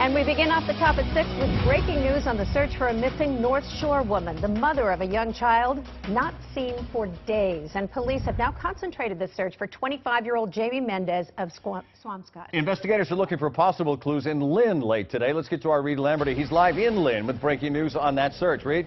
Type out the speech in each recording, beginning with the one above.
And we begin off the top at 6 with breaking news on the search for a missing North Shore woman, the mother of a young child, not seen for days. And police have now concentrated the search for 25-year-old Jamie Mendez of Swampscott. Investigators are looking for possible clues in Lynn late today. Let's get to our Reid Lamberty. He's live in Lynn with breaking news on that search. Reid?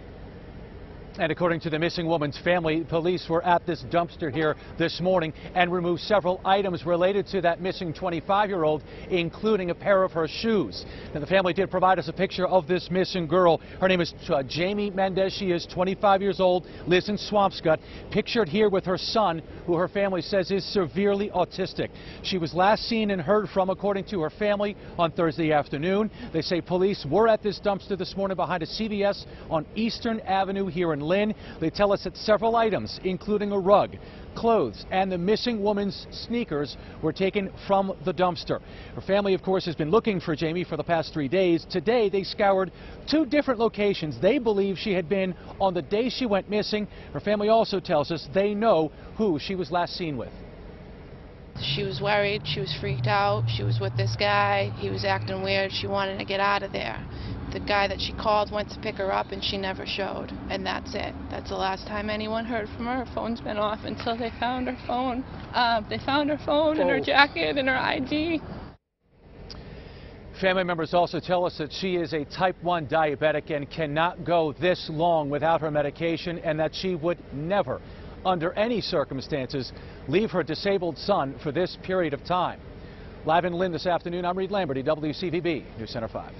And according to the missing woman's family, police were at this dumpster here this morning and removed several items related to that missing 25-year-old, including a pair of her shoes. Now, the family did provide us a picture of this missing girl. Her name is uh, Jamie Mendez. She is 25 years old, lives in Swampscott, pictured here with her son, who her family says is severely autistic. She was last seen and heard from, according to her family, on Thursday afternoon. They say police were at this dumpster this morning behind a CVS on Eastern Avenue here in Lynn. They tell us that several items, including a rug, clothes, and the missing woman's sneakers were taken from the dumpster. Her family, of course, has been looking for Jamie for the past three days. Today, they scoured two different locations they believe she had been on the day she went missing. Her family also tells us they know who she was last seen with. She was worried, she was freaked out, she was with this guy, he was acting weird, she wanted to get out of there the guy that she called went to pick her up and she never showed. And that's it. That's the last time anyone heard from her. Her phone's been off until they found her phone. Uh, they found her phone and her oh. jacket and her ID. Family members also tell us that she is a type 1 diabetic and cannot go this long without her medication and that she would never, under any circumstances, leave her disabled son for this period of time. Live in Lynn this afternoon, I'm Reid Lamberty, WCVB News Center 5.